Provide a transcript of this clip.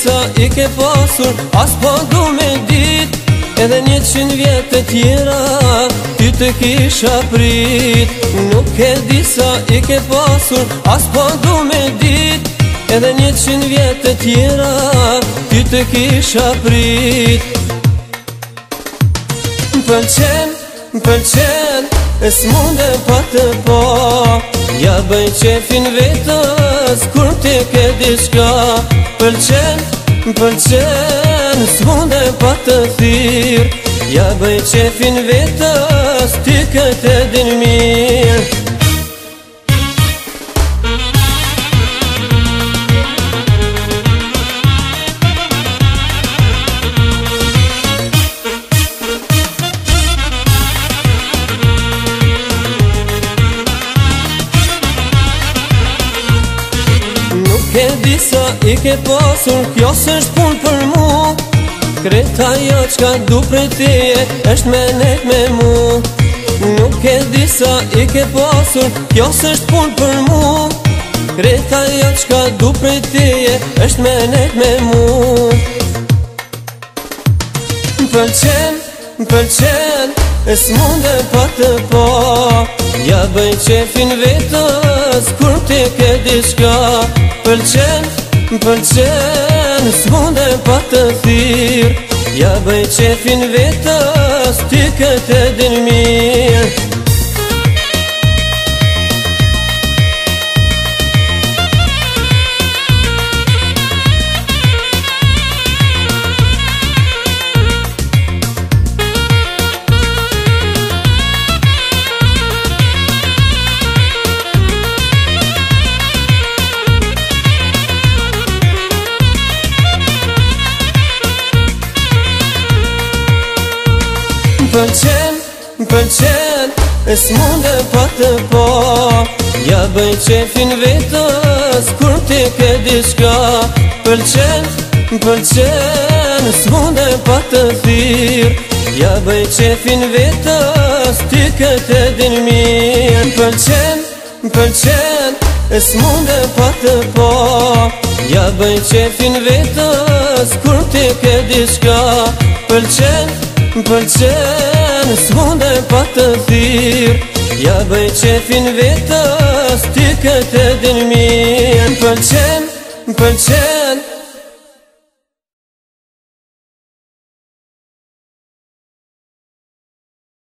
sa i ke pasur As po du me dit Edhe një qënë vjetë të tjera Ty të kisha prit Nuk e di sa i ke pasur As po du me dit Edhe një qënë vjetë të tjera Ty të kisha prit Më pëlqen, më pëlqen E s'mun pa të po Ja bëj qefin vetës Kur ti ke diska Pëlqen, Për mund s'vunde patë të thyrë Ja bëj qefin fin vetës, ty këtë edhin mirë E di sa i ke pasur, kjo së është pun për mu Kreta jo qka du prej tije, është me nek me mu Nuk e di sa i ke pasur, kjo së është pun për mu Kreta jo qka du prej tije, është me nek me mu Më përqen, më përqen, e s'mund e pa të po Ja bëj qefin vetës, kur ti ke diska Pëlqen, pëlqen, s'munde pa të thyrë Ja bëj qefin vetës, ty këtë edin mirë pëlqen, pëlqen Es munde pa të po Ja bëj qefin vetës Kur ti ke diçka Pëlqen, pëlqen Es munde pa të thyr Ja bëj qefin vetës Ti këtë din mir Pëlqen, pëlqen Es munde pa të po Ja bëj qefin vetës Kur ti ke diçka Pëlqen, pëlqen më pëlqen Së e pa të thyr Ja bëj qefin vetës Ty këtë edin mirë Më pëlqen, më pëlqen